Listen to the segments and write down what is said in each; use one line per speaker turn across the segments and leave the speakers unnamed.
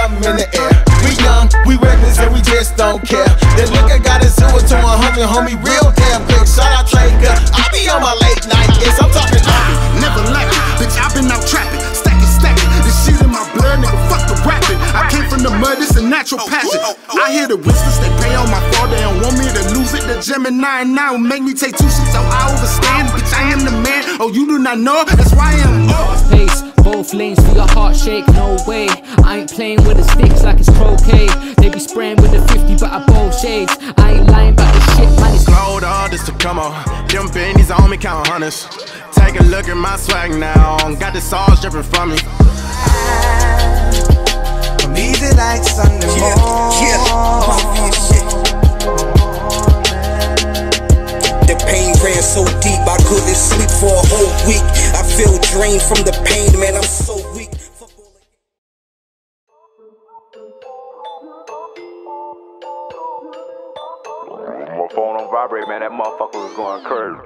something in the air. We young, we reckless, and we just don't care. The nigga got a zero to a hundred, homie, real damn quick. Shout out Trey Gun. I be on my late night, yes, I'm talking.
Never lacking, bitch, i been out trapping, stacking, stacking. This shit in my blood, nigga, fuck the rapping. I came from the mud, it's a natural oh, oh, passion. Oh, I hear the whispers, they pay on my fall, they don't want me to lose it. The Gemini now make me take two shits, so I overstand. Bitch, I am the man. Oh, you do not know, that's why I am.
Pace, both lanes for your heart shake, no way. I ain't playing with the sticks like it's croquet. They be spraying with the 50, but I both shades. I ain't lying about the shit, man. It's
Hold on, this to come on. Them pennies on me, count hundreds. Take a look at my swag now. Got the sauce dripping from me.
I'm easy like Sunday
Yeah, yeah, mafia. The pain ran so deep I couldn't sleep for a whole week. I feel drained from the pain, man. I'm so weak. Fuck all that-
My phone on vibrate, man. That motherfucker was going crazy.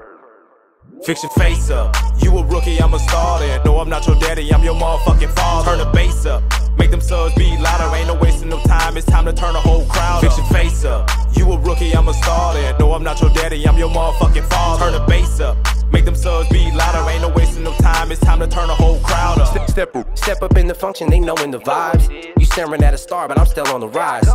Fix your face up. You a rookie, I'm a starter. No, I'm not your daddy, I'm your motherfucking father. Turn the bass up. Make them subs be louder. Ain't no wasting no time. It's time to turn the whole crowd Fix your face up. You a rookie, I'm a starter. No, I'm not your daddy, I'm your motherfucking father. Turn the bass up. Make them subs be louder. Ain't no wasting no time. It's time to turn the whole crowd up.
Step, step, step up in the function, they knowin' the vibes. You staring at a star, but I'm still on the rise.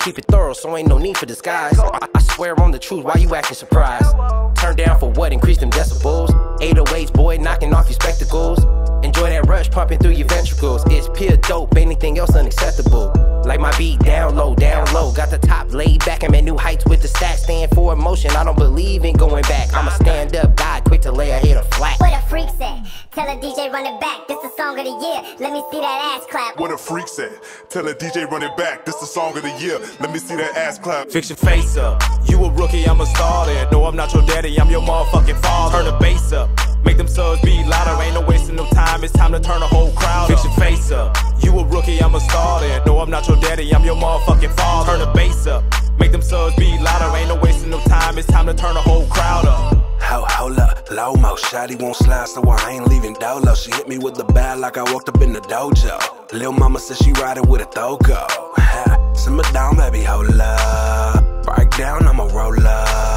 Keep it thorough, so ain't no need for disguise. I, I swear on the truth, why you acting surprised? Turn down for what? Increase them decibels. 808s, boy, knocking off your spectacles. Enjoy that rush pumping through your ventricles. It's pure dope, anything else unacceptable. Like my beat, down low, down low. Got the top laid back, I'm at new heights with the stats. Stand for emotion, I don't believe in going back. I'm a stand up guy, quick to lay a hit hater flat.
What a freak said. Tell a DJ run it back. This the song of the year. Let me see that ass clap.
What a freak said. Tell a DJ run it back. This the song of the year. Let me see that ass clap.
Fix your face up. You a rookie, I'm a starter. No, I'm not your daddy, I'm your motherfucking father. Turn the bass up. Make them subs be louder. Ain't no wasting no time. It's time to turn the whole crowd Fix your face up. You a rookie, I'm a starter. No, I'm not your daddy, I'm your motherfucking father. Turn the bass up. Make them subs be louder. Ain't no wasting no time. It's time to turn the whole crowd up.
Hold, hold up, low mo, shawty won't slide, so I ain't leaving dolo. She hit me with the bag like I walked up in the dojo. Lil mama said she riding with a Thogo. Ha, Simmer down, baby, hold up. Break down, I'ma roll up.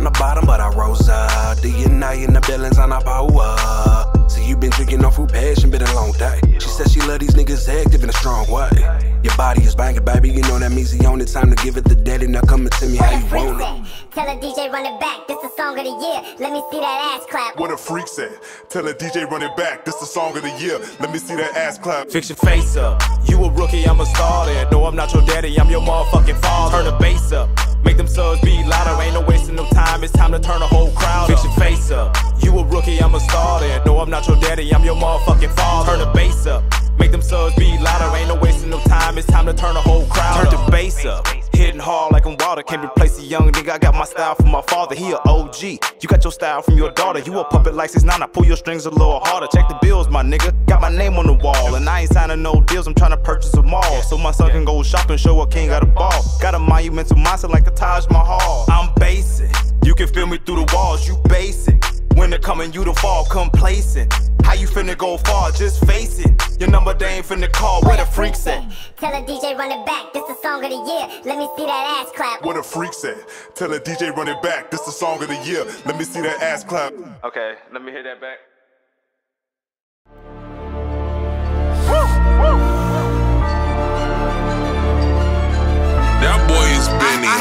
From the bottom, but I rose up. Do you in the buildings on a power? So you been drinking on fruit passion, been a long day. She said she love these niggas active in a strong way. Your body is banging, baby, you know that means the only time to give it the daddy. Now come and tell me how you want it.
Tell a DJ run it back. This the song of the year. Let me see that ass clap.
What a freak said. Tell a DJ run it back. This the song of the year. Let me see that ass clap.
Fix your face up. You a rookie, I'm a starter. No, I'm not your daddy, I'm your motherfucking father. Turn the bass up. Make them subs be louder. Ain't no wasting no time. It's time to turn the whole crowd Fix your face up. You a rookie, I'm a starter. No, I'm not your daddy, I'm your motherfucking father. Turn the bass up. I got my style from my father. He a OG. You got your style from your daughter. You a puppet like 6'9. I pull your strings a little harder. Check the bills, my nigga. Got my name on the wall. And I ain't signing no deals. I'm trying to purchase them all. So my son can go shopping, show a king got a ball. Got a monumental mindset like the Taj Mahal. I'm basic. You can feel me through the walls. You basic. When it coming, you to fall complacent. How you finna go far? Just face it. Your number they ain't finna call. Where the freaks at?
Tell a DJ run it back. This the song of the year. Let me see that ass clap.
What a freaks at? Tell a DJ run it back. This the song of the year. Let me see that ass clap.
Okay, let me hear that back.
That boy is Benny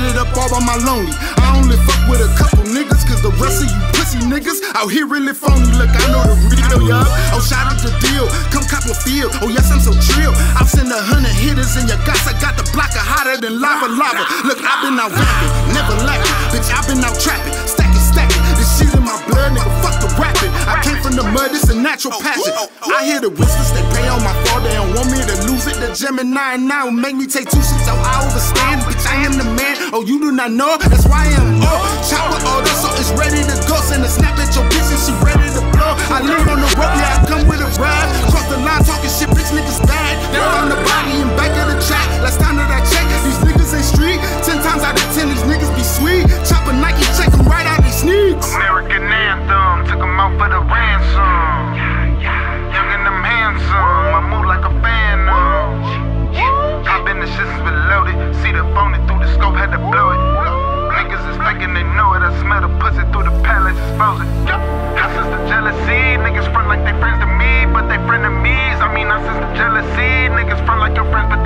get it up all by my lonely. I only fuck with a couple niggas, cause the rest of you pussy niggas out here really phony. Look, I know the real, y'all. Oh, shout out the deal. Come cop a feel. Oh, yes, I'm so trill. I'll send a hundred hitters in your guts. I got the blocker hotter than lava lava. Look, I've been out rapping, never lacking. Bitch, I've been out trapping, stacking, stacking. This shit in my blood, nigga, fuck the rapping. I came from the mud, it's a natural oh, passion. Oh, oh. I hear the whispers, they pay on my fall. They don't want me to lose it. The Gemini now make me take two shits, so I overstand. Bitch, I am the man. Oh, you do not know? That's why I am oh. Chopper order, so it's ready to go. Send a snap at your bitch and she ready to blow. I live on the road, yeah, I come with a ride. Cross the line, talking shit, bitch, niggas bad. They're on the body and back of the track. Last time that I checked, these niggas ain't street. Ten times out of ten, out for the ransom. Young and I'm handsome. I move like a fan. I've been the shit since loaded. See the phone and through the scope, had to blow it. Niggas is faking, they know it. I smell the pussy through
the palace, it's frozen. I sense the jealousy. Niggas front like they friends to me, but they frenemies. I mean, I sense the jealousy. Niggas front like your friends,
but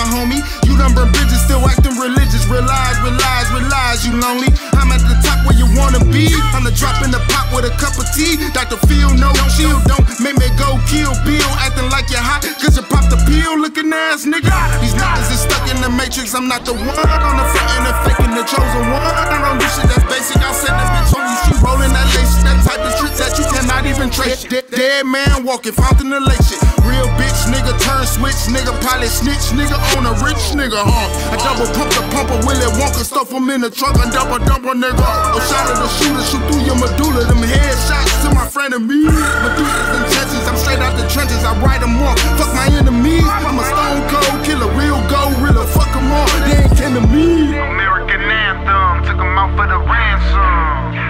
my homie. You done burn bridges, still acting religious. Realize, realize, realize you lonely. I'm at the top where you wanna be. I'm the drop in the pop with a cup of tea. Dr. Phil, no chill, don't make me go kill Bill. Acting like you're hot, cause you popped the pill, looking ass nigga. These niggas is stuck in the matrix, I'm not the one. On the front and the faking the chosen one. I don't do shit that's basic. I said this bitch on you, she rolling that lace. That type of shit that you cannot even trace. Dead, dead man walking, fountain of lake shit. Real bitch, nigga, turn switch, nigga, pilot snitch, nigga, on a rich nigga, huh? I double pump the pump, pumper, Willy Wonka, stuff him in the trunk, and double dumper, nigga. A shot of the shooter, shoot through your medulla, them my friend and me. I'm straight out the trenches, I write them off. Fuck my enemies, I'm a stone cold killer, real real fuck them all, they ain't kin to me.
American anthem, took him out for the ransom.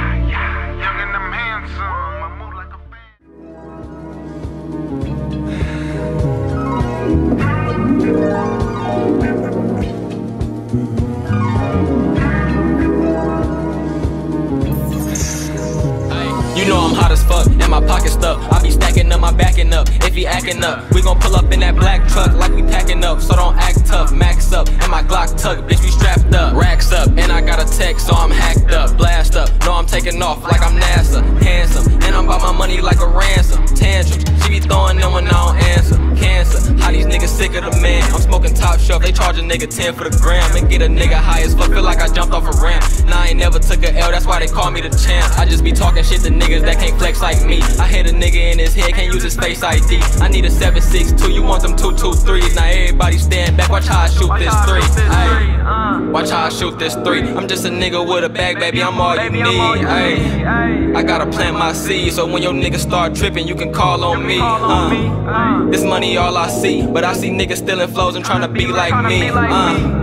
He acting up, we gon' pull up in that black truck like we packing up. So don't act tough, max up, and my Glock tuck, bitch, we strapped up. Racks up, and I got a text, so I'm hacked up. Blast up, no, I'm taking off like I'm NASA. Handsome, and I'm about my money like a ransom. Tantrum, she be throwing them when I don't answer. Cancer, how these niggas sick of the man. I'm smoking top shelf, they charge a nigga 10 for the gram. And get a nigga high as fuck, feel like I jumped off a ramp. Nah, I ain't never took a L, that's why they call me the champ. I just be talking shit to niggas that can't flex like me. I hit a nigga in his head, can't use his face ID. I need a 762, you want them 223s. Now everybody stand back, watch how I shoot this three. Ayy, watch how I shoot this three. I'm just a nigga with a bag, baby, I'm all you need. I gotta plant my seed, so when your niggas start tripping, you can call on me. Uh, this money all I see, but I see niggas stealing flows and trying to be like me. Uh.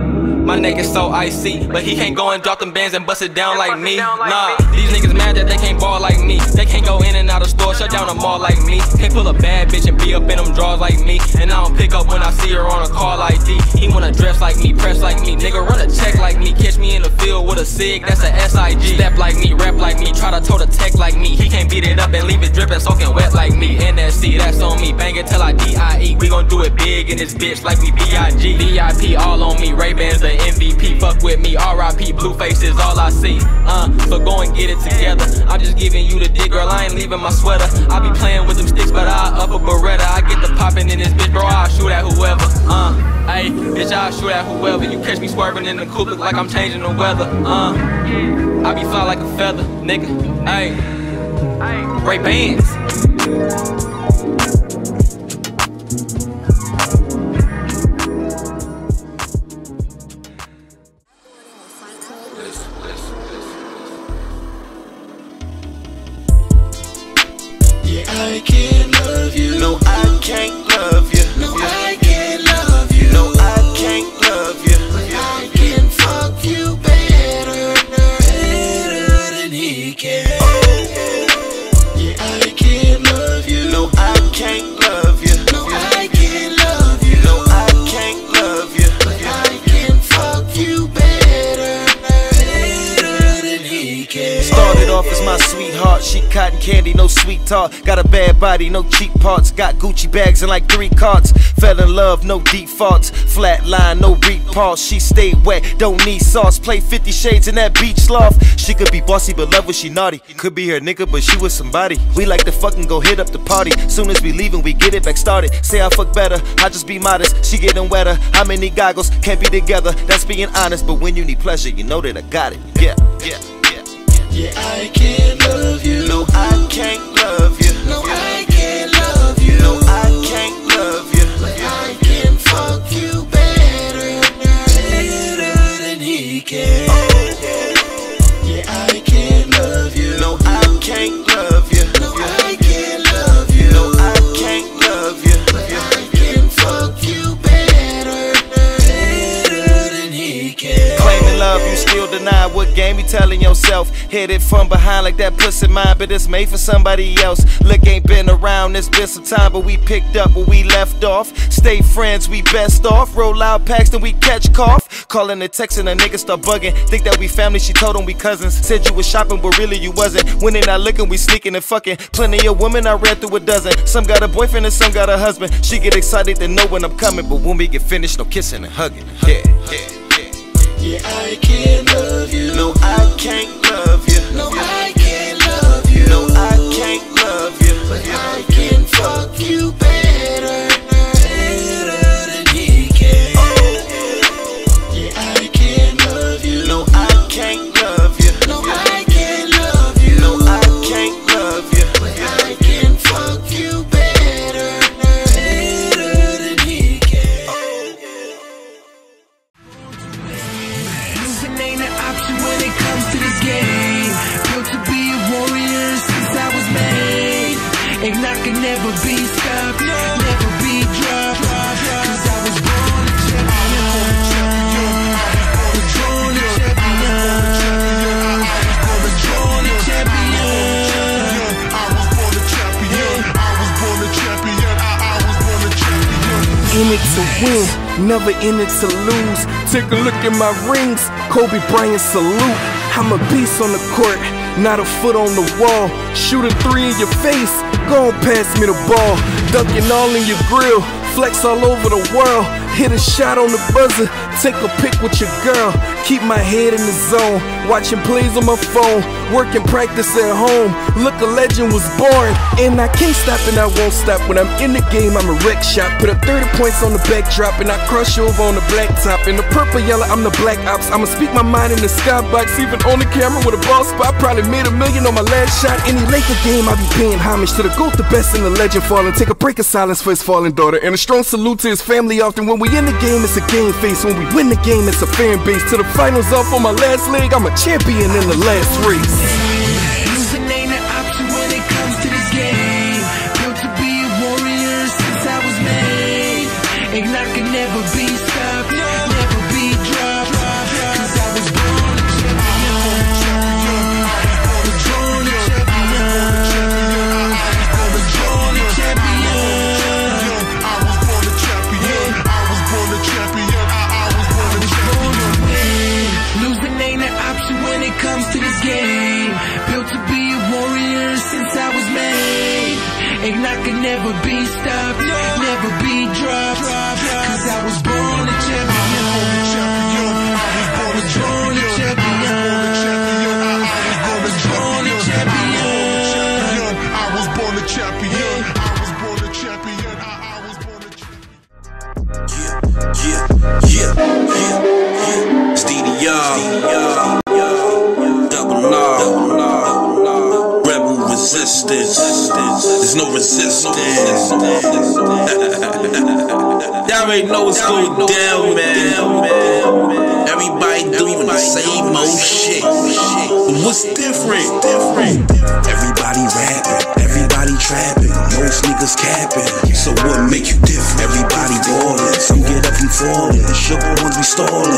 My neck is so icy, but he can't go and drop them bands and bust it down like me. Nah, these niggas mad that they can't ball like me. They can't go in and out of store, shut down a mall like me. Can't pull a bad bitch and be up in them drawers like me. And I don't pick up when I see her on a call ID. He wanna dress like me, press like me. Nigga, run a check like me. Catch me in the field with a SIG, that's a SIG. Step like me, rap like me, try to toe the tech like me. He can't beat it up and leave it dripping, soaking wet like me. NSC, that's on me. Bang it till I DIE. We gon' do it big in this bitch like we BIG. VIP all on me. Ray-Bans the MVP. Fuck with me. RIP. Blueface is all I see. Uh, so go and get it together. I'm just giving you the dick, girl. I ain't leaving my sweater. I be playing with them sticks, but I up a Beretta. I get the popping in this bitch, bro. I'll shoot at whoever. Uh, hey, bitch, I'll shoot at whoever. You catch me swerving in the coupe, look like I'm changing the weather. Uh, I be fly like a feather, nigga. Hey, Ray Bans.
My sweetheart, she cotton candy, no sweet talk. Got a bad body, no cheap parts. Got Gucci bags and like three carts. Fell in love, no defaults. Flat line, no repulse. She stay wet, don't need sauce. Play 50 shades in that beach loft. She could be bossy, but love when she naughty. Could be her nigga, but she was somebody. We like to fucking go hit up the party. Soon as we leaving, we get it back started. Say I fuck better, I just be modest. She getting wetter. How many goggles can't be together? That's being honest. But when you need pleasure, you know that I got it. Yeah, yeah.
Yeah, I can't love you. No, I can't
Hit it from behind like that pussy mine, but it's made for somebody else. Look, ain't been around, it's been some time, but we picked up where we left off. Stay friends, we best off. Roll out packs, then we catch cough. Calling and texting, a nigga start bugging. Think that we family, she told him we cousins. Said you was shopping, but really you wasn't. When they not looking, we sneaking and fucking. Plenty of women, I read through a dozen. Some got a boyfriend and some got a husband. She get excited to know when I'm coming, but when we get finished, no kissing and hugging. Yeah, yeah.
Yeah, Yeah, I can't love you. No, I love you. No, I can't love you. No, I can't love you. But I can fuck you, baby.
To win, never in it to lose. Take a look at my rings, Kobe Bryant salute. I'm a beast on the court, not a foot on the wall. Shoot a three in your face, go on pass me the ball. Dunking all in your grill, flex all over the world. Hit a shot on the buzzer, take a pic with your girl. Keep my head in the zone, watching plays on my phone, working practice at home. Look, a legend was born, and I can't stop and I won't stop. When I'm in the game, I'm a wreck shot. Put up 30 points on the backdrop, and I crush over on the blacktop. In the purple yellow, I'm the black ops. I'ma speak my mind in the skybox, even on the camera with a ball spot. Probably made a million on my last shot. Any Laker game, I be paying homage to the GOAT, the best in the legend falling. Take a break of silence for his fallen daughter, and a strong salute to his family. Often when we in the game, it's a game face. When we win the game, it's a fan base. To the finals up on my last leg, I'm a champion in the last race.
What's down, man. Everybody doing the same old shit. What's different? Different. Everybody rapping, everybody trapping, most niggas capping. So what make you different? Everybody ballin', some get up and fallin', sugar ones be stallin'.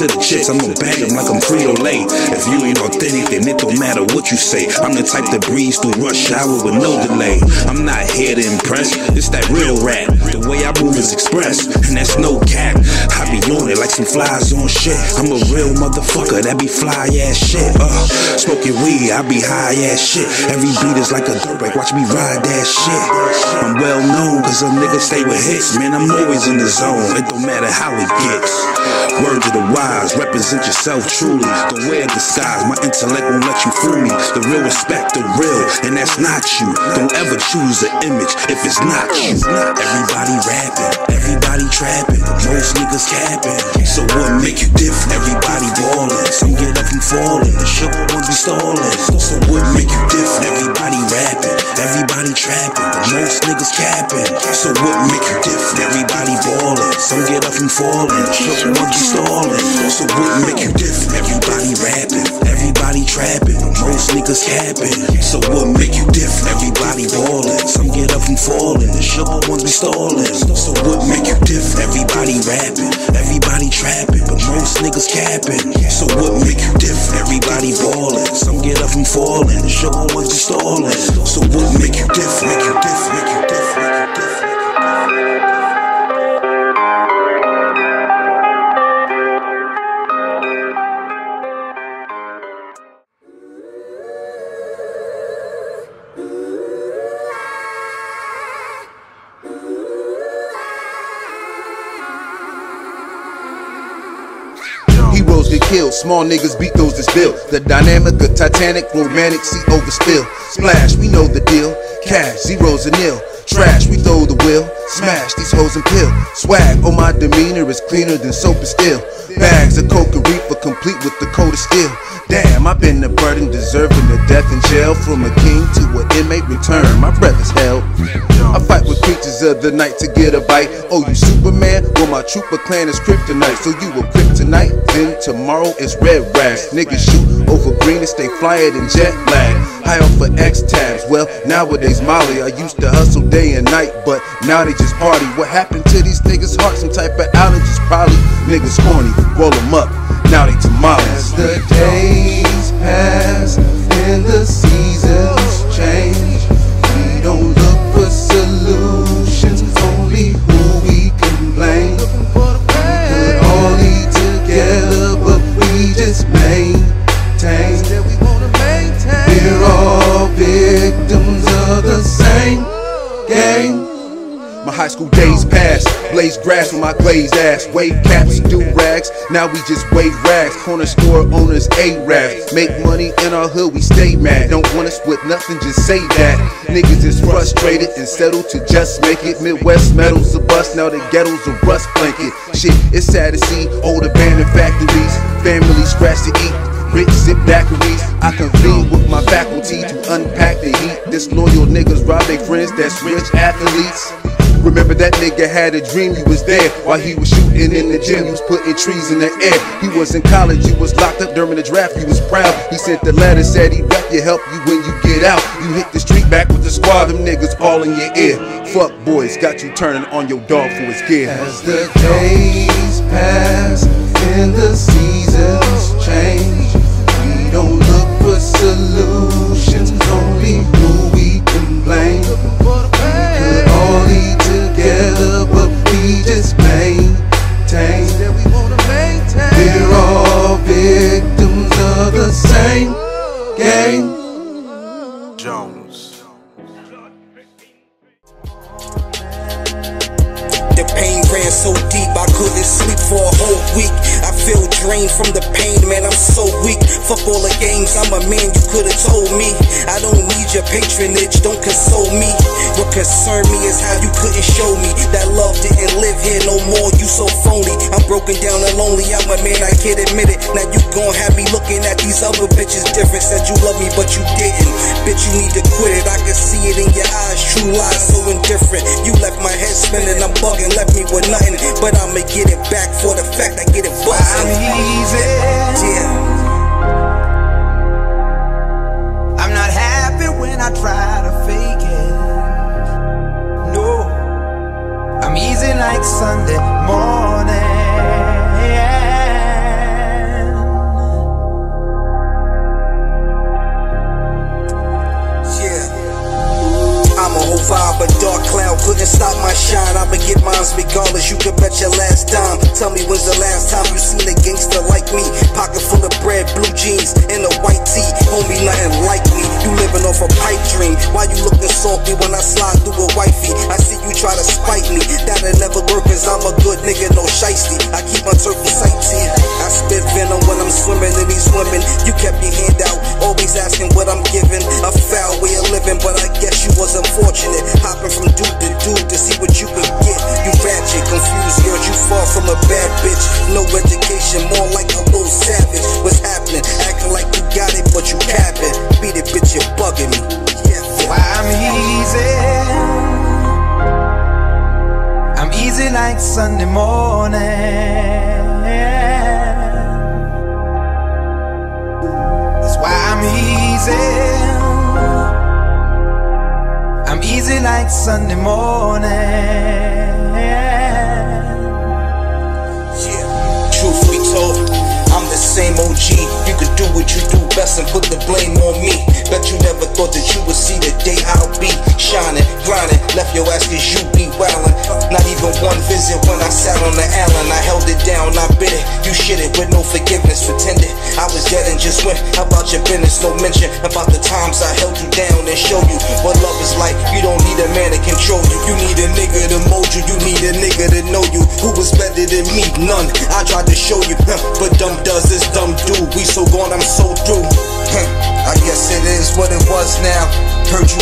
To the chicks. I'm gonna bag them like I'm Frito Lay. If you ain't authentic, then it don't matter what you say. I'm the type that breeze through rush hour with no delay. I'm not here to impress, it's that real rap. The way I move is express, and that's no cap. I be on it like some flies on shit. I'm a real motherfucker that be fly ass shit. Uh, smoking weed, I be high ass shit. Every beat is like a dirt bike, watch me ride that shit. I'm well known, cause a nigga stay with hits. Man, I'm always in the zone, it don't matter how it gets. Word to the wise, represent yourself truly. Don't wear disguise, my intellect won't let you fool me. The real respect the real, and that's not you. Don't ever choose an image if it's not you. Everybody rapping, everybody trapping, most niggas capping. So what make you different? Everybody ballin', some get up and fallin', the sugar ones be stallin'. So what make you different? Everybody rapping, everybody trapping, most niggas capping. So what make you different? Everybody ballin', some get up and fallin', the sugar ones be stallin'. So what make you different? Everybody rapping, everybody trapping, most niggas capping. So what make you different? Everybody ballin', some get up and fallin', the sugar ones be stallin'. So what make you different? Everybody rapping, everybody trapping, but most niggas capping. So what make you different? Everybody ballin', some get up and fallin', the sugar ones be stallin'. So what make you different? Make you different? Make you different? Make you different?
Killed, small niggas beat those that's built. The dynamic of Titanic, romantic, sea over. Splash, we know the deal. Cash, zeros and nil. Trash, we throw the wheel. Smash these hoes and pill. Swag, oh my demeanor is cleaner than soap and steel. Bags of coke and reefer complete with the coat of steel. Damn, I've been the burden deserving the death in jail. From a king to an inmate return, my breath is held. I fight with creatures of the night to get a bite. Oh, you Superman? Well, my trooper clan is kryptonite. So you a kryptonite? Then tomorrow is red rags. Niggas shoot over green and stay flyer than jet lag. High off for X tabs. Well, nowadays Molly, I used to hustle day and night, but now they just party. What happened to these niggas' hearts? Some type of allergies, probably. Niggas corny, roll them up. Now they.
As the days pass and the seasons change, we don't look for solutions, only who we can blame. We could all eat together, but we just maintain. We're all victims of the same game.
My high school days passed, blazed grass with my glazed ass, wave caps, do rags. Now we just wave rags. Corner store owners, a rap. Make money in our hood, we stay mad. Don't want to split nothing, just say that. Niggas is frustrated and settled to just make it. Midwest metals a bust, now the ghetto's a rust blanket. Shit, it's sad to see old abandoned factories, families scratch to eat. Rich zip daiquiris, I convene with my faculty to unpack the heat. Disloyal niggas rob their friends, that's rich athletes. Remember that nigga had a dream, he was there while he was shooting in the gym. He was putting trees in the air. He was in college, he was locked up during the draft. He was proud. He sent the letter, said he'd rap you, help you when you get out. You hit the street back with the squad, them niggas all in your ear. Fuck boys, got you turning on your dog for his gear.
As the days pass and the seasons change,
What concerned me is how you couldn't show me that love didn't live here no more. You so phony. I'm broken down and lonely. I'm a man. I can't admit it. Now you gon' have me looking at these other bitches different. Said you love me, but you didn't. Bitch, you need to quit it. I can see it in your eyes. True lies, so indifferent. You left my head spinning. I'm bugging. Left me with nothing, but I'ma get it back for the fact I get it buzzing.
I'm easy.
Yeah.
I'm not happy when I try to easy like Sunday morning.
Yeah. I'm a whole vibe, a dark cloud couldn't stop my shine. I'ma get mines regardless. You can bet your last dime. Tell me when's the last time you seen a gangster like me? Pocket full of bread, blue jeans, and a white tee. Homie, nothing like me. You living off a pipe dream. Why you looking salty when I slide through a wifey? I see you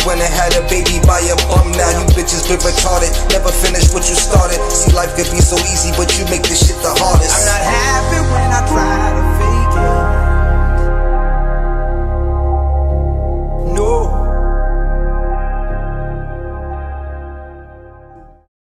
when I had a baby by a bum. Now you bitches been retarded, never finish what you started. See, life could be so easy, but you make this shit the hardest.
I'm not happy when I try to fake it. No.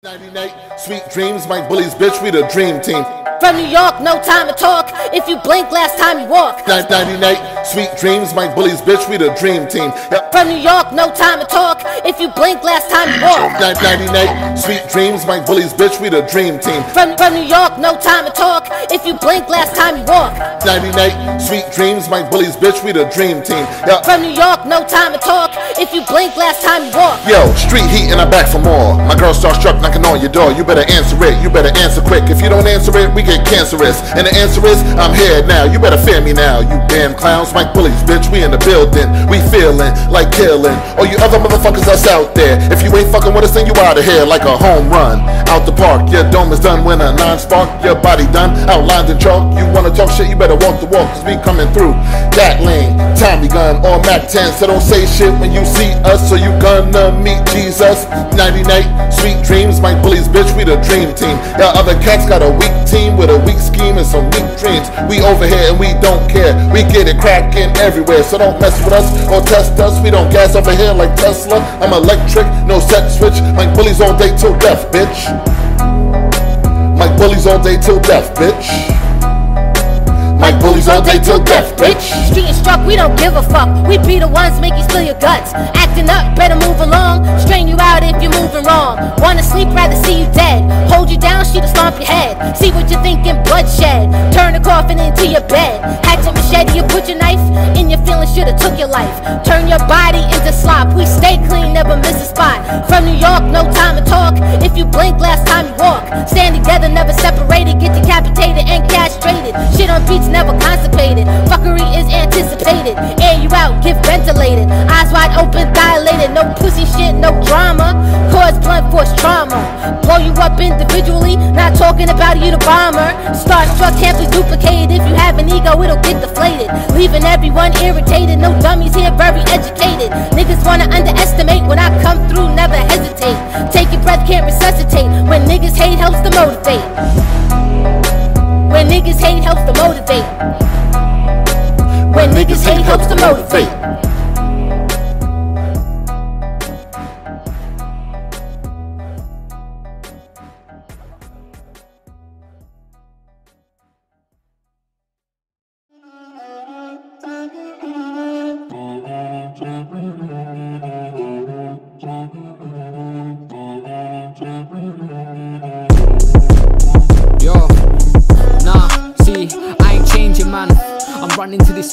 99 Sweet dreams, my bullies, bitch, we the dream team.
From New York, no time to talk. If you blink last time you walk.
Night, nighty night, sweet dreams, Mike Bullies, bitch, we the dream team.
From New York, no time to talk. If you blink last time you walk.
Night, nighty night, sweet dreams, Mike Bullies, bitch, we the dream team.
From from New York, no time to talk. If you blink last time you walk.
Nighty night, sweet dreams, Mike Bullies, bitch, we the dream team.
From New York, no time to talk. If you blink last time you walk.
Yo, street heat and I'm back for more. My girl starstruck knocking on your door. You better answer it. You better answer quick. If you don't answer it, we get cancerous. And the answer is, I'm here now. You better fear me now. You damn clowns, Mike Bullies, bitch. We in the building. We feeling like killing. All you other motherfuckers that's out there. If you ain't fucking with us, then you out of here like a home run. Out the park, your dome is done when a non-spark. Your body done, outlined in chalk. You wanna talk shit, you better walk the walk. Cause we coming through. That lane, Tommy gun, or Mac 10. So don't say shit when you see us. So you gonna meet Jesus. Nighty night, sweet dreams. Mike Bullies, bitch. We the dream team. Y'all other cats got a weak team with a weak scheme and some weak dreams. We over here and we don't care. We get it cracking everywhere. So don't mess with us or test us. We don't gas over here like Tesla. I'm electric, no set switch. Mike Bullies all day till death, bitch. Mike Bullies all day till death, bitch. Bullies all day till death, bitch.
Street struck, we don't give a fuck. We be the ones make you spill your guts. Acting up, better move along. Strain you out if you're moving wrong. Wanna sleep, rather see you dead. You to stomp your head. See what you're thinking, bloodshed. Turn the coffin into your bed. Hatchet machete, you put your knife in your feelings, should've took your life. Turn your body into slop. We stay clean, never miss a spot. From New York, no time to talk. If you blink, last time you walk. Stand together, never separated. Get decapitated and castrated. Shit on beats, never constipated. Fuckery is anticipated. Air you out, get ventilated. Eyes wide open, dilated. No pussy shit, no drama. Cause blunt force trauma. Blow you up individually, not talking about you the bomber. Starstruck can't be duplicated. If you have an ego, it'll get deflated. Leaving everyone irritated. No dummies here, very educated. Niggas wanna underestimate when I come through, never hesitate. Take your breath, can't resuscitate. When niggas hate, helps to motivate. When niggas hate, helps to motivate. When niggas hate, helps to motivate.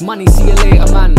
Money, see you later, man.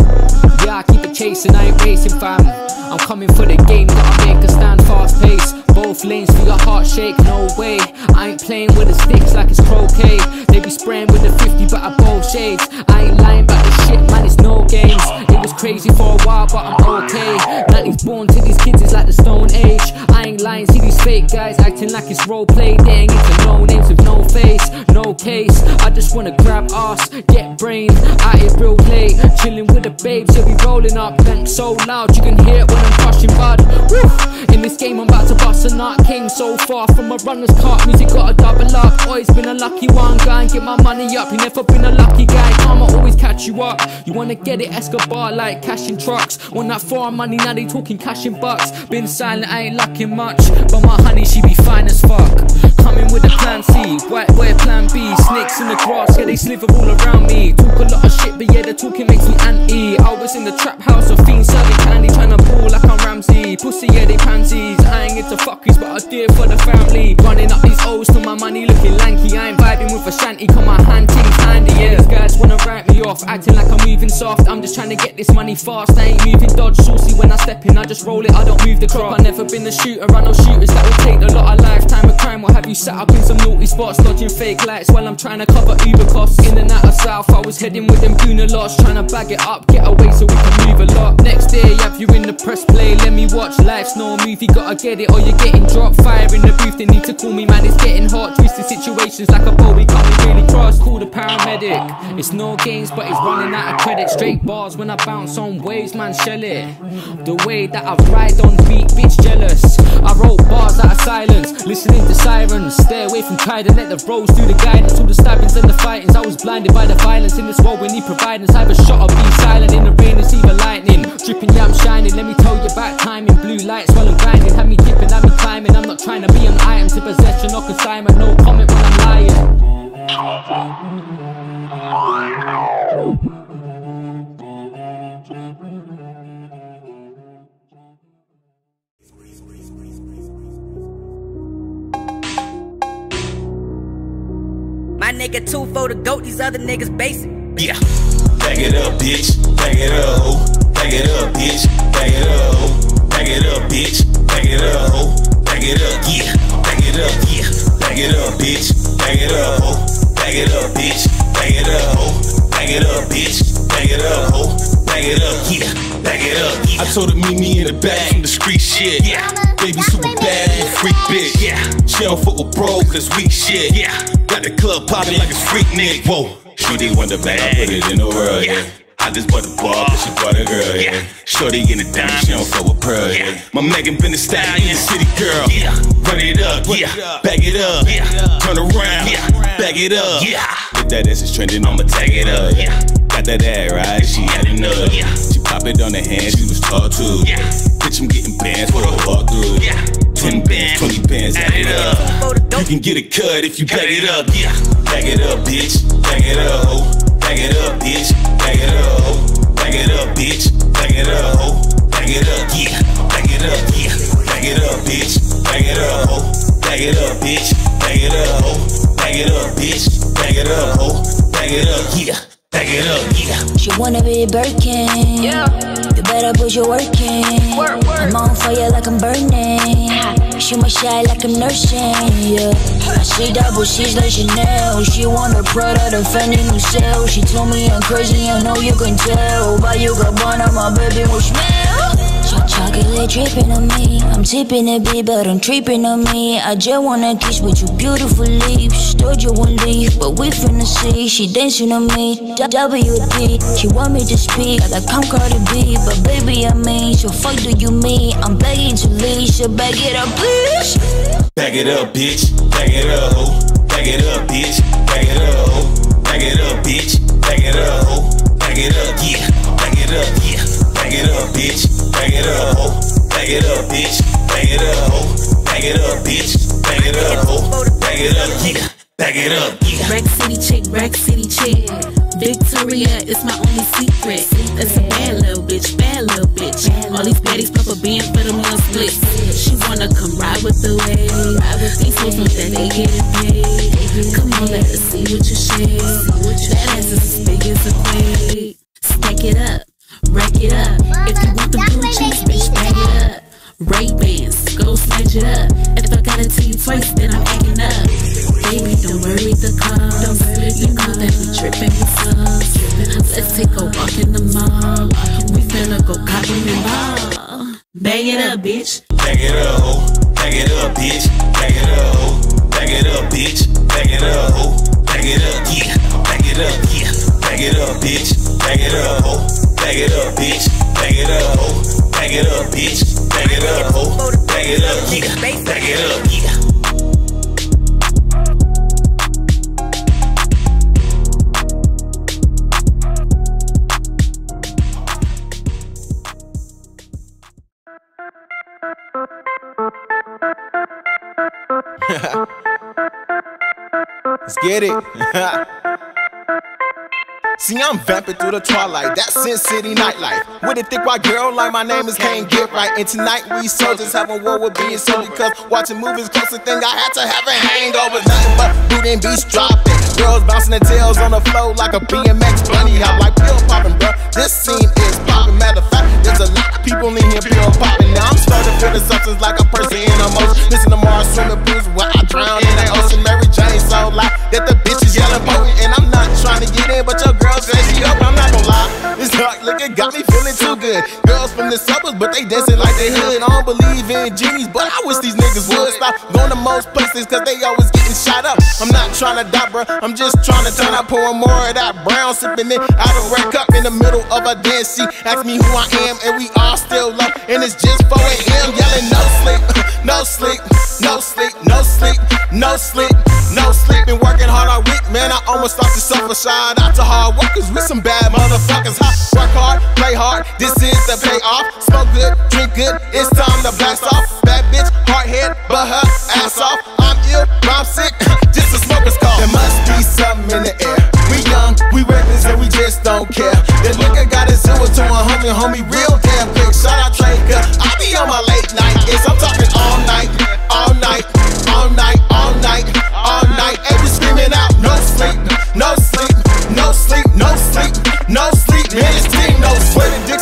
Yeah, I keep it chasing, I ain't racing, fam. I'm coming for the game, gotta make a stand fast pace. Both lanes for your heart shake, no way. I ain't playing with the sticks like it's croquet. They be spraying with the 50, but I both shades. I ain't lying about the shit, man, it's no games. It was crazy for a while, but I'm okay. 90s born to these kids is like the Stone Age. I ain't lying, see these fake guys acting like it's role play. They ain't into no names with no face, no case. I just wanna grab ass, get brain, out here real late. Chilling with the babes, yeah, we rolling up. Vent so loud, you can hear it when I'm crushing bud. Woo! In this game, I'm about to bust a nut. Came so far from a runner's cart, music got a double up. Always been a lucky one guy and get my money up. You never been a lucky guy, I'ma always catch you up. You wanna get it, Escobar like cash in trucks. Want that foreign money, now they talking cash in bucks. Been silent, I ain't much. But my honey, she be fine as fuck. Coming with a plan C, white boy plan B. Snakes in the grass, yeah, they slither all around me. Talk a lot of shit, but yeah, the talking makes me anti. I was in the trap house of fiends serving candy, trying to ball like I'm Ramsey. Pussy, yeah, they pansies. I ain't into fuckers, but I do it for the family. Running up these O's to my money looking lanky. I ain't vibing with a shanty, come my hand things handy. Yeah, these guys wanna write me off, acting like I'm moving soft. I'm just trying to get this money fast. I ain't moving dodge, saucy when I step in. I just roll it, I don't move the crop. I never been a shooter, I know shooters that will take a lot of lifetime of crime. What have you sat up in some naughty spots, dodging fake lights while I'm trying to cover Uber costs. In and out of South, I was heading with them Guna lots, trying to bag it up, get away so we can move a lot. Next day, have you in the press play, let me watch. Life's no movie, gotta get it or you're getting dropped. Fire in the booth, they need to call me, man, it's getting hot. Twisted situations like a bow, we can't be really trust. Call the paramedic. It's no games, but it's running out of credit. Straight bars when I bounce on waves, man, shell it. The way that I ride on beat, bitch away from pride and let the roads do the guidance. All the stabbings and the fightings. I was blinded by the violence in this world we need providence. Have a shot of being silent in the rain and see the lightning. Dripping yeah I'm shining. Let me tell you about timing Blue lights while I'm grinding. Have me dipping have me climbing. I'm not trying to be an item to possession or consignment No comment when I'm lying.
Make it two for the goat, these other niggas basic.
Yeah. Back it up, bitch. Back it up, ho. Back it up, bitch. Back it up, ho. Back it up, bitch. Back it up, ho. Back it up, yeah. Back it up, yeah. Back it up, bitch. Back it up, ho. Back it up, bitch. Back it up, ho. Back it up, bitch. Back it up, ho. Back it up, yeah. Back it up, yeah. I told her meet me in the back from the street shit. Yeah. Baby super bad and a freak bitch. Yeah. She don't fuck with bro cause weak shit. Yeah. Got the club popping like a freak nigga. Whoa. Shorty want the bag, I put it in the world, yeah. I just bought the ball, but she bought a girl, yeah. Shorty in the dime, she don't fuck with pearl, yeah. My Megan been the stallion, city girl, yeah. Run it up, yeah. Back it up, yeah. Turn around, yeah. Back it up, yeah. If that ass is trending, I'ma tag it up, yeah. Got that right, she had enough, yeah. She pop it on the hand, she was tall too, yeah. Bitch, I'm getting bands for the walk through, yeah. 10 bands, 20 bands, add it up. You can get a cut if you back it up, yeah. Back it up, bitch.
She Birkin. Yeah. You better put your work in. Work, work. I'm on fire like I'm burning. She my shine like I'm nursing. Yeah. I see double C's like Chanel. She want a Prada defending herself. She told me I'm crazy. I know you can tell. But you got one of my baby will smell. Ch- Chocolate dripping on me. I'm tipping a bit, but I'm tripping on me. I just wanna kiss with your beautiful lips. Told you won't leave, but we finna see. She dancing on me. WD. She want me to speak like I'm Cardi B, but baby I mean, so fuck do you mean? I'm begging to leave, so back it up, please.
Back it up, bitch. Back it up, ho. Back it up, bitch. Back it up, ho. Back it up, bitch. Back it up, ho. Back it up, yeah. Back it up, yeah. Back it up, bitch. Back it up, ho. Back it up, bitch. Back it up, ho. Back it up, bitch. Back it up, ho. Back it up, yeah. Back it up.
Rack City chick, Rack City chick. Victoria is my only secret. That's a bad little bitch, bad little bitch. All these baddies pop a bean for them little splits. She wanna come ride with the wave. These hoes know that they getting paid. Come on, let us see what you shake. That ass is as big as a quake. Stack it up, rack it up. If you want the blue cheese, bitch, bag it up. Ray Bans, go snatch it up. If I gotta tell you twice, then I'm acting up. Baby, don't worry the cause. You know that we trippin' with us. Let's take a walk in the mall. We finna go copping and ball. Bang it up, bitch.
Back it up, ho. Back it up, bitch. Back it up, ho. Back it up, bitch. Back it up, ho. Back it up, yeah. Back it up, yeah. Back it up, bitch. Back it up, ho. Back it up, bitch. Back it up, ho. Back it up, bitch. Back it up, ho. Back it up, yeah. Back it up, yeah.
Let's get it. See, I'm vamping through the twilight. That's Sin City nightlife. With a thick white girl like my name is Can't Get Right. And tonight we soldiers having war with being so because watching movies close to thing I had to have a hangover. Nothing but boot and beats dropping. Girls bouncing their tails on the floor like a BMX bunny hop like pill popping, bruh. This scene is a lot of people in here pill popping. Now I'm starting to feel the substance like a person in a motion. Listen to Mars swimming pools where I drown in the ocean. Mary Jane so loud that the bitch is yelling potent. And I'm not trying to get in, but your girl says she up. I'm not gonna lie. This dark liquor got me feeling too good. Girls from the suburbs, but they dancing like they hood. I don't believe in genies, but I wish these niggas would stop going to most places cause they always getting shot up. I'm not trying to die, bruh. I'm just trying to turn up, pouring more of that brown, sipping it out of red cup in the middle of a dance. She asked me who I am, and we all still love. And it's just 4 a.m. yelling no sleep, no sleep, no sleep, no sleep, no sleep, no sleep. Been working hard all week, man. I almost start the suffer. Shout out to hard workers with some bad motherfuckers. Ha, work hard, play hard. This is the payoff. Smoke good, drink good. It's time to blast off. Bad bitch, hard head, but her ass off. I'm ill, I'm sick. just a smoker's call. There must be something in the air. We young, we reckless, and we just don't care. That nigga got a zero to a hundred, homie, real damn quick. Shout out cause I be on my late night. Yes, I'm talking all night,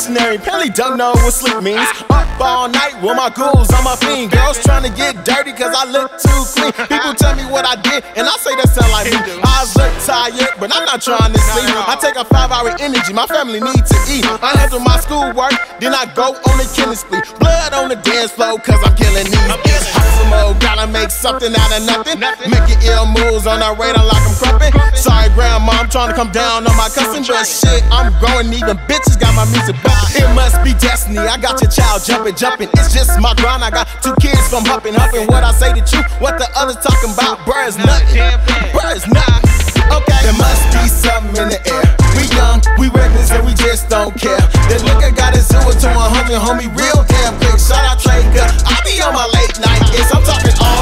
dictionary, apparently don't know what sleep means. Up all night with my ghouls on my fiend. Girls trying to get dirty cause I look too clean. People tell me what I did, and I say that sound like me. Eyes look tired, but I'm not trying to sleep. I take a five hour energy, my family need to eat. I handle my schoolwork, then I go on the spree. Blood on the dance floor cause I'm killing these. It's mode, gotta make something out of nothing. Making ill moves on the radar like I'm crumping. Sorry, grandma, I'm trying to come down on my cousin, but shit, I'm growing. Even bitches got my music bumping. It must be destiny. I got your child jumping, jumping. It's just my grind. I got two kids from humping, humping. What I say to you, what the others talking about, bruh, is nothing. Bruh, is nothing. Okay, there must be something in the air. We young, we reckless, and we just don't care. The liquor got us to 100, homie, real damn quick. Shout out Trey, I be on my late night. Yes, I'm talking all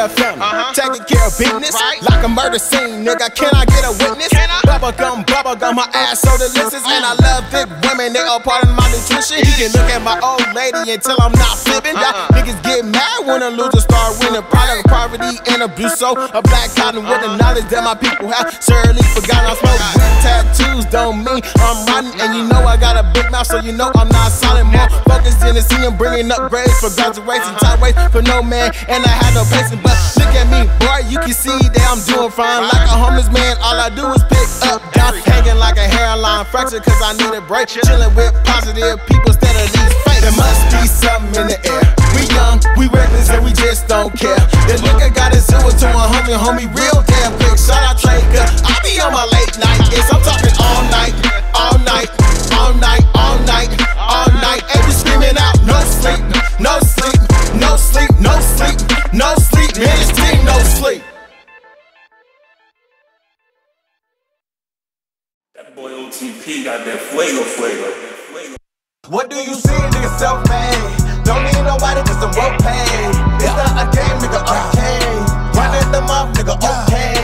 care of family, uh-huh. taking care of business, like a murder scene, nigga. Can I get a witness? Bubble gum, bubble gum, my ass so delicious, and I love thick women. They all part of my nutrition. You can look at my old lady and tell I'm not flipping. Y'all uh-uh. niggas get mad when a loser start winning. Product of poverty and abuse, so a black cotton with the uh-huh. knowledge that my people have. Surely forgot I smoke weed. Tattoos don't mean I'm riding, and you know I got a big mouth, so you know I'm not solid. More focused in the scene, bringing up grades for graduation, time waits for no man, and I had no patience. But look at me, boy, you can see that I'm doing fine. Like a homeless man, all I do is pick up, down, hanging like a hairline fracture, cause I need a break. Chilling with positive people instead of these fakes. There must be something in the air. We young, we reckless, and we just don't care. The liquor got us zero to 100, homie, real damn quick. Shout out Trey, I be on my late night. Yes, I'm talking all night, all night, all night, all night, all night. And we screaming out, no sleep, no sleep, no sleep, no sleep, no sleep. Man, this team no sleep.
That boy OTP got that fuego fuego.
What do you see, nigga, self-made? Don't need nobody, cause I'm well paid. It's not a game, nigga, arcade. Running
the
off, nigga, okay.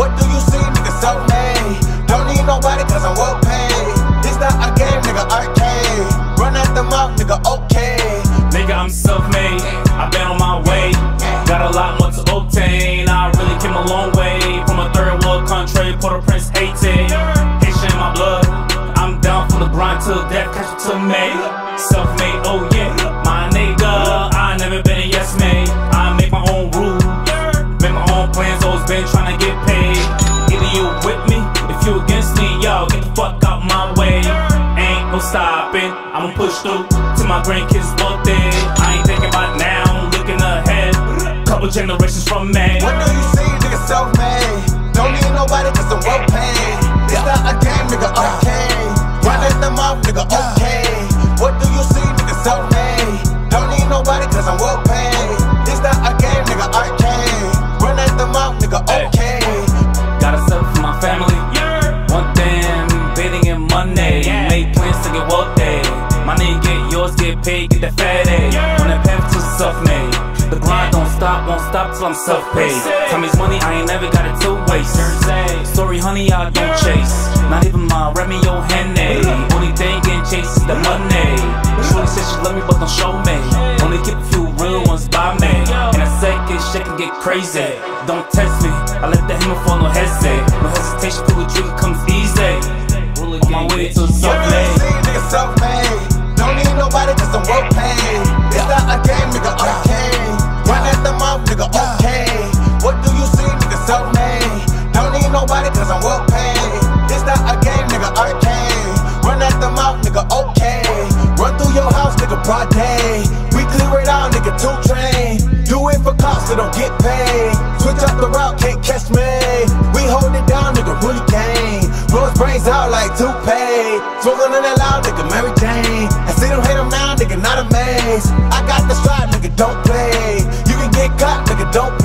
What do you see, nigga, self-made? Don't need nobody, cause I'm well paid. It's not a
won't stop till I'm self-paid. Tommy's money, I ain't never got it to waste. Sorry, honey, I don't chase. Not even my Remy Henny. Eh? Only thing getting chased is the money. Shorty said she love me, but don't show me. Only keep a few real ones by me. In a second, shit can get crazy. Don't test me. I let the hammer fall, no hesitate. No hesitation, pull the trigger comes easy. On my way to the
What do
self-made.
nigga, self-made? Don't need nobody, cause I'm well paid. It's not a game, nigga, arcade. Running them off, nigga,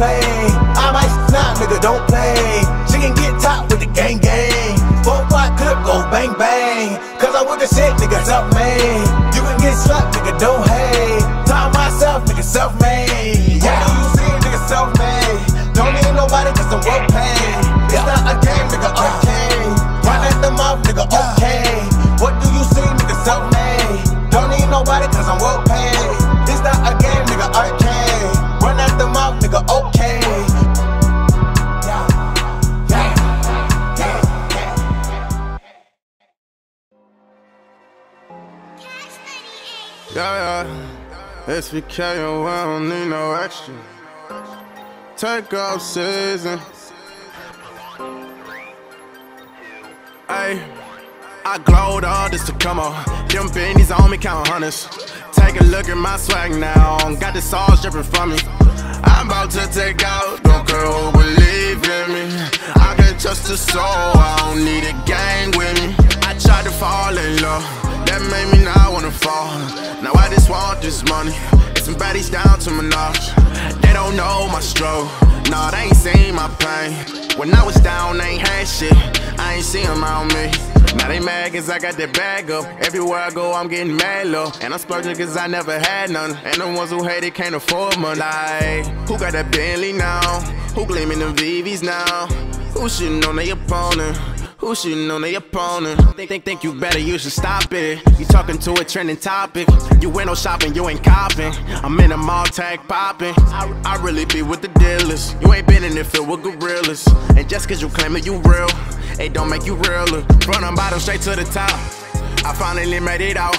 nigga,
SVK and we don't need no extra. Take off season. Ay, I glowed all this to come on. Them bendies on me count hundreds. Take a look at my swag now. Got the sauce dripping from me. I'm about to take out. Don't care who believe in me. I can trust the soul. I don't need a gang with me. I tried to fall in love. That made me not wanna fall. Want this money. And some baddies down to Minaj. They don't know my struggle. Nah, they ain't seen my pain. When I was down, they ain't had shit. I ain't see them on me. Now they mad cause I got that bag up. Everywhere I go, I'm getting mad low. And I'm splurging cause I never had none. And the ones who hate it can't afford money. Like, who got that Bentley now? Who gleaming them VVs now? Who shitting on their opponent? Who shooting on their opponent? Think, think, think you better, you should stop it. You talking to a trending topic. You ain't no shopping, you ain't copping. I'm in a mall tag popping. I, I really be with the dealers. You ain't been in the field with gorillas. And just cause you claim that you real, it don't make you realer. Front and bottom straight to the top. I finally made it out.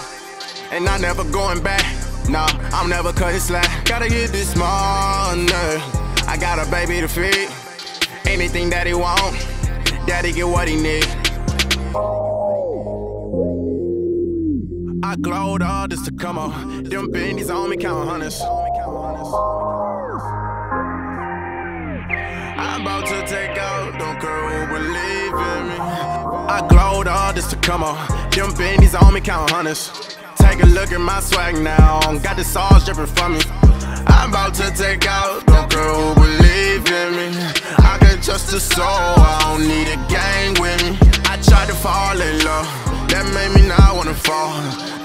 And I never going back. Nah, I'm never cutting slack. Gotta get this money. I got a baby to feed. Anything that he want. Daddy get what he need. I glowed all this to come on. Them bendies on me count hundreds. I'm about to take out, don't who believe in me. I glowed all this to come on. Them bendies on me count hundreds. Take a look at my swag now. Got the sauce dripping from me. I'm about to take out, don't care who believe in me. I can trust the soul, I don't need a gang with me. I tried to fall in love, that made me not wanna fall.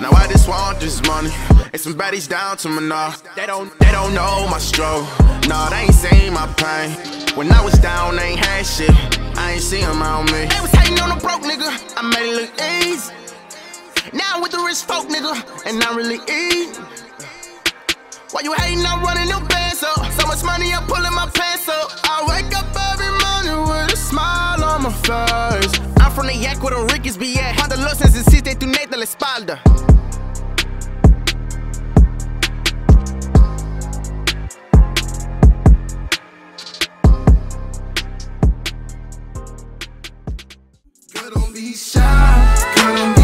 Now I just want this money, and some baddies down to Minaj. They don't, they don't know my struggle, nah, they ain't seen my pain. When I was down, they ain't had shit, I ain't see them on me. They was hating on a broke nigga, I made it look easy. Now I'm with the rich folk nigga, and I really eat. Why you hating? I'm running them bands up. So much money, I'm pulling my pants up. I wake up every morning with a smile on my face. I'm from the yak where the Rickies be at. Cuando los necesite, tu neta la espalda.
Girl, don't be shy. Girl, don't be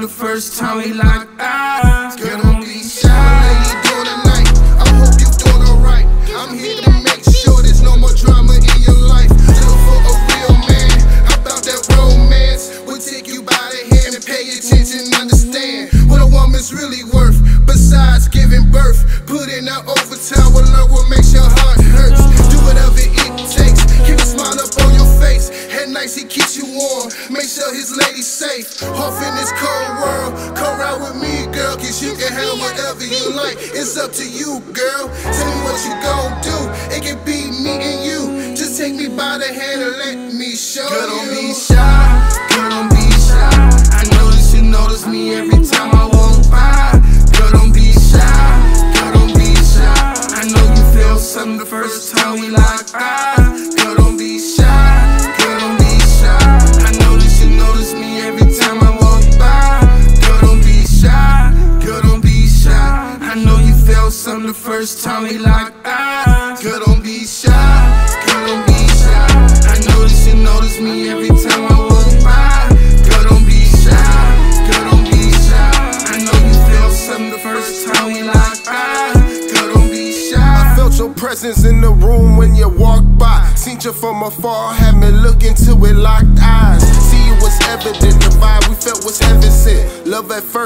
the first time we locked eyes. Girl, don't be shy. How you doing tonight? I hope you're doing alright. I'm here to make sure there's no more drama in your life. Look for a real man. About that romance? We'll take you by the hand and pay attention, understand what a woman's really worth. Besides giving birth, putting in that overtime, your. At nights he keeps you warm. Make sure his lady's safe. Off in this cold world, come ride with me, girl, cause you can have whatever you like. It's up to you, girl. Tell me what you gon' do. It can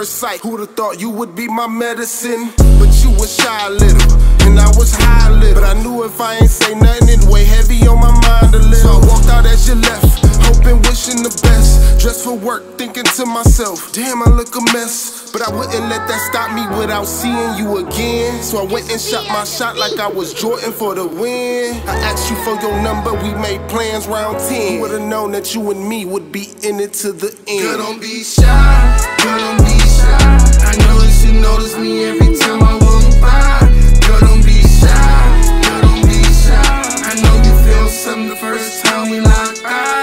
first sight, who'd have thought you would be my medicine? But you was shy a little, and I was high little. But I knew if I ain't say nothing, it'd weigh heavy on my mind a little. So I walked out as you left.
Been wishing the best. Dressed for work, thinking to myself, damn, I look a mess. But I wouldn't let that stop me without seeing you again. So I went and shot my shot like I was Jordan for the win. I asked you for your number, we made plans round 10. Would've known that you and me would be in it to the end.
Girl, don't be shy. Girl, don't be. I know that you notice me every time I walk by. Girl, don't be shy. Girl, don't be shy. I know you feel something the first time we lock eyes.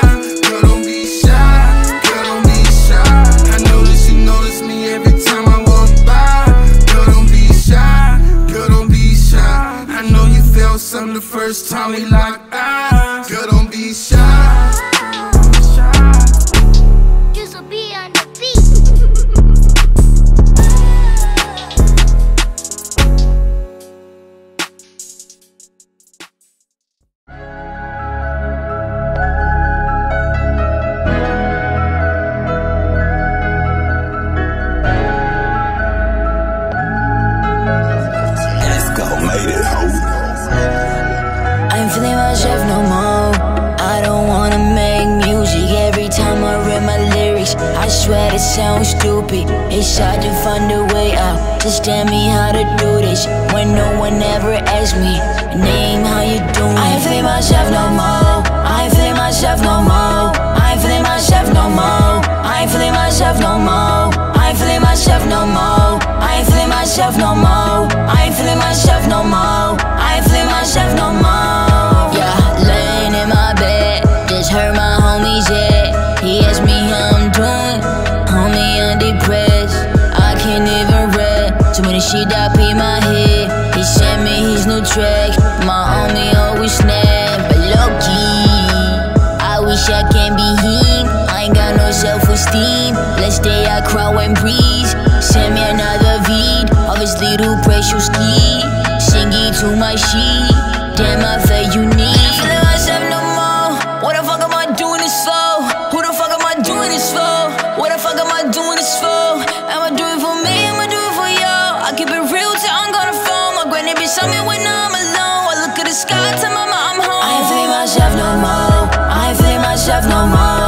Damn, I feel need. I ain't feeling myself no more. What the fuck am I doing this for? Who the fuck am I doing this for? What the fuck am I doing this for? Am I doing for me? Am I doing for y'all? I keep it real till I'm gonna fall. My granny on me when I'm alone. I look at the sky, tell mama I'm home. I ain't feeling myself no more. I ain't feeling myself no more.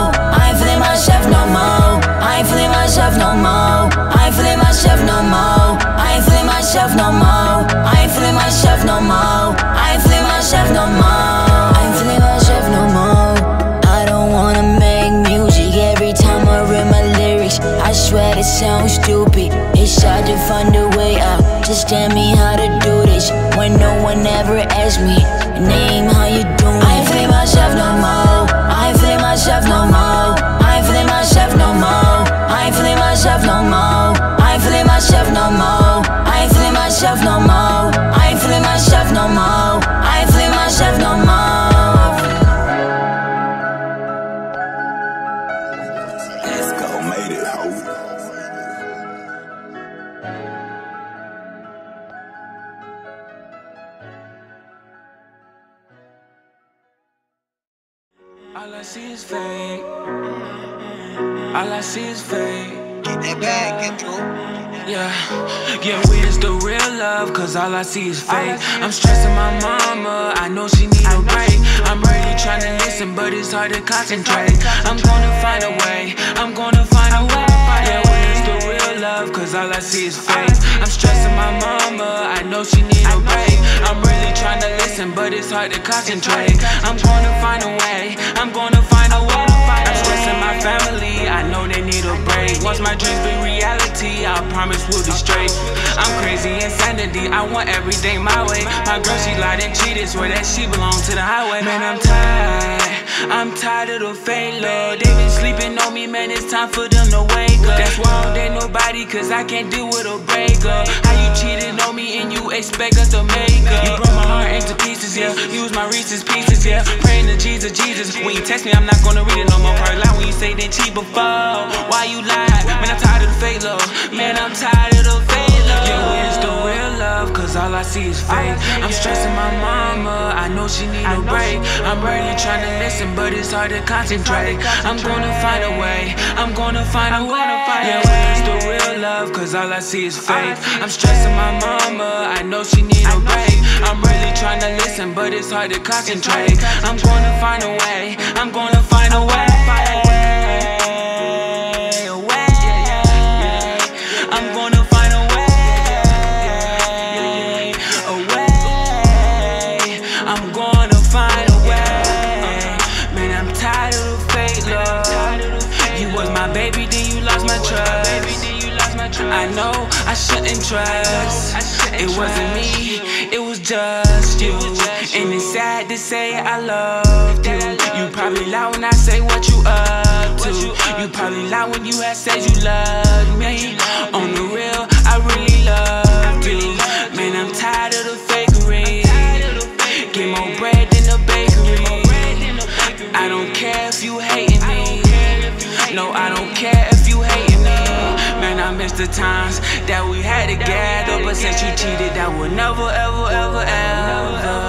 Tell me how to do this when no one ever asks me. Name how you doing? I ain't feeling myself no more. I ain't feeling myself no more. I ain't feeling myself no more. I ain't feeling myself no more. I ain't feeling myself no more. I ain't feeling myself no more.
Bag, get through. Yeah, yeah, where's the real love? Cause all I see is fake. I'm stressing my mama, I know she need a break. I'm really trying to listen, but it's hard to concentrate. I'm gonna find a way, I'm gonna find a way. Yeah, where's the real love? Cause all I see is fake. I'm stressing my mama, I know she need a break. I'm really trying to listen, but it's hard to concentrate. I'm gonna find a way, I'm gonna find a way. I'm my family, I know they need a break. Once my dreams be reality, I promise we'll be straight. I'm crazy insanity, I want everything my way. My girl, she lied and cheated, swear that she belong to the highway. Man, I'm tired, I'm tired of the fake love. They been sleeping on me, man, it's time for them to wake up. That's why I don't date nobody, cause I can't deal with a breakup. How you cheated on me and you expect us to make up? You broke my heart into pieces, yeah. Use my Reese's pieces, yeah. Praying to Jesus, Jesus. When you text me, I'm not gonna read it no more. Probably lie when you say that cheat before. Why you lie? Man, I'm tired of the fake love. Man, I'm tired Cause all I see is fake. I'm stressing my mama. I know she need a break. I'm really trying to listen, but it's hard to concentrate. I'm gonna find a way. I'm gonna find a way. Yeah, where's the real love? Cause all I see is fake. I'm stressing my mama, I know she need a break. I'm really trying to listen, but it's hard to concentrate. I'm gonna find a way, I'm gonna find a way. Shouldn't trust. It wasn't me, it was just you. And it's sad to say I loved you. You probably lie when I say what you up to. You probably lie when you had said you loved me. On the real, I really loved you. Man, I'm tired the times that we had together. But since you cheated, that would never, ever, ever, ever.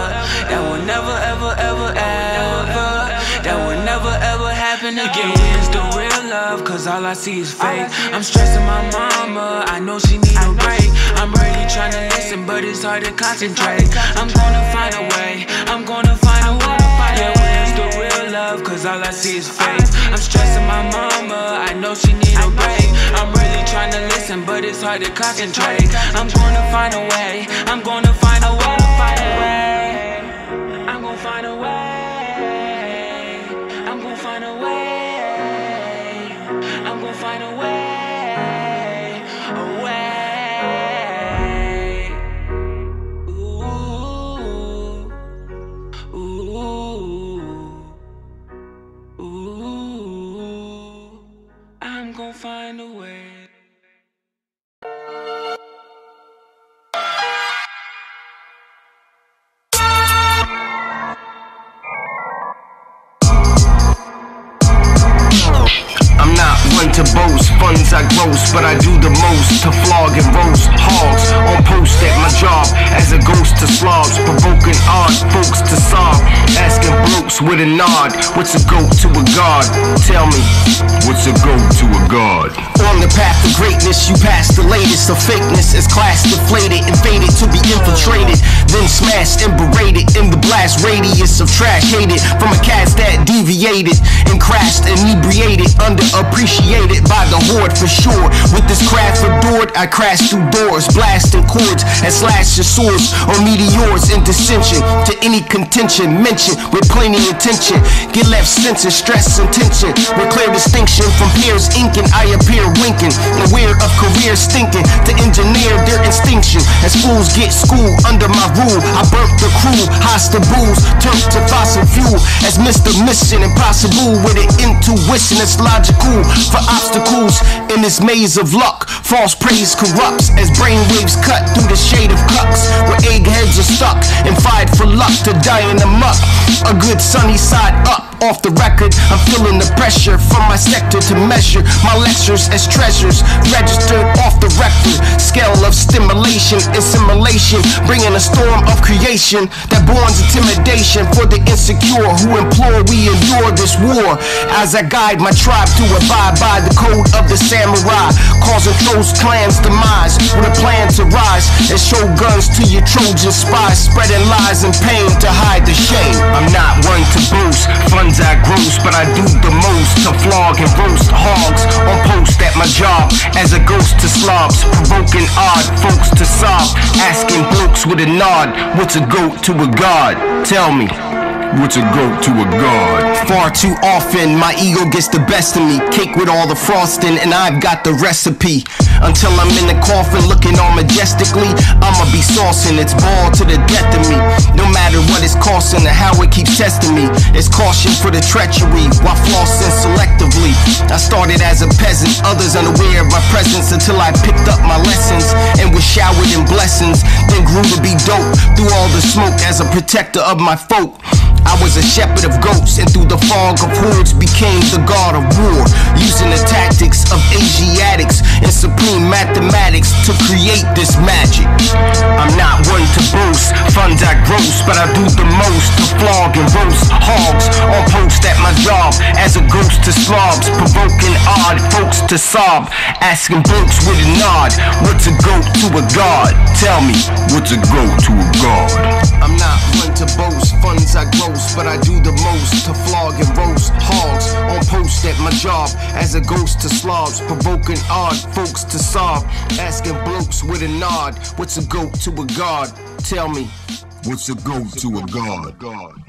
That would never, ever, ever, ever. That would never, ever happen again. Where's the real love? Cause all I see is fake. I'm stressing my mama. I know she need a break. I'm really trying to listen, but it's hard to concentrate. I'm gonna find a way. I'm gonna love? Cause all I see is fake. I'm stressing my mama. I know she need a break. I'm really trying to listen, but it's hard to concentrate. I'm gonna find a way. I'm gonna find a way.
Boast, funds I gross, but I do the most to flog and roast hogs on post at my job as a ghost to slobs, provoking odd folks to sob, asking blokes with a nod, what's a goat to a god? Tell me, what's a goat to a god? On the path to greatness, you pass the latest of fakeness as class deflated and faded to be infiltrated, then smashed and berated in the blast radius of trash hated from a cast that deviated and crashed inebriated underappreciated by the horde for sure. With this craft adored, I crash through doors, blasting chords and slashing swords on meteors in dissension to any contention mentioned with plenty intention. Get left sensing stress and tension with clear distinction from peers inking. I appear winking, aware of career stinking to engineer their extinction. As fools get schooled under my rule, I burnt the crew, hostile bulls, turned to fossil fuel as Mr. Mission Impossible with an intuition that's logical for obstacles in this maze of luck. False praise corrupts as brainwaves cut through the shade of cups where eggheads are stuck and fight for luck to die in the muck. A good sunny side up. Off the record, I'm feeling the pressure from my sector to measure my lectures as treasures registered off the record. Scale of stimulation and simulation, bringing a storm of creation that borns intimidation for the insecure who implore we endure this war. As I guide my tribe to abide by the code of the samurai, causing those clan's demise with a plan to rise and show guns to your Trojan spies, spreading lies and pain to hide the shame. I'm not one to boast, funds I gross, but I do the most to flog and roast hogs on post at my job as a ghost to slobs, provoking odd folks to sob, asking blokes with a nod, what's a goat to a god? Tell me. What's a goat to a god? Far too often, my ego gets the best of me. Cake with all the frosting, and I've got the recipe. Until I'm in the coffin looking all majestically, I'ma be saucing. It's ball to the death of me. No matter what it's costing or how it keeps testing me, it's caution for the treachery while flossing selectively. I started as a peasant, others unaware of my presence until I picked up my lessons and was showered in blessings. Then grew to be dope through all the smoke as a protector of my folk. I was a shepherd of goats, and through the fog of hordes became the god of war, using the tactics of Asiatics and supreme mathematics to create this magic. I'm not one to boast, funds I gross, but I do the most to flog and roast hogs on post at my job as a ghost to slobs, provoking odd folks to sob, asking folks with a nod, what's a goat to a god? Tell me, what's a goat to a god? I'm not one to boast, funds I but I do the most to flog and roast hogs on post at my job as a ghost to slobs, provoking odd folks to sob, asking blokes with a nod, what's a goat to a god? Tell me,
What's a goat to a god?